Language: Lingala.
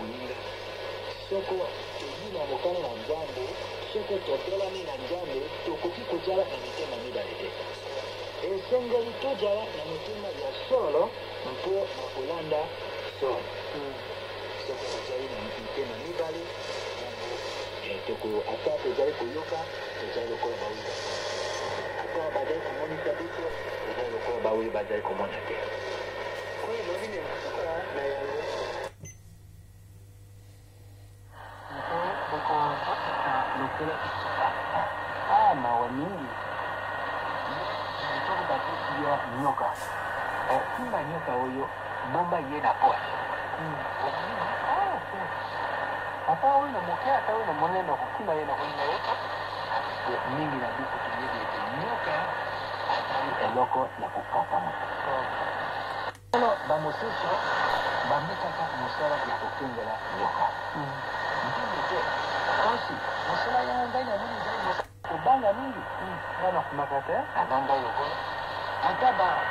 koninga soko toyi na mokala na nzambe soko totolami na nzambe tokoki kozala na mitema mibale te esengeli tozala na mitema ya solo mpo na kolanda solo hmm. soko tozali na mitema mibale eh, toko ata tozali koyoka tozali lokola bawuta ata bazali komonisa biso tozali lokola bawuyi bazali komona te koyelobi ne kuwatafuta lokela isaka ama waningi tokoka tosia nyoka otina nyoka oyo bomba ye na poche ata oyo na moke ata oyo na monene okokima ye na kolinga ye mingi na biso toyebi ete nyoka azali eloko ya kokata moto solo bamosusu bamekaka mosala ya kokengela nyoka banga mingi bana kumakate adanga yoko ata bara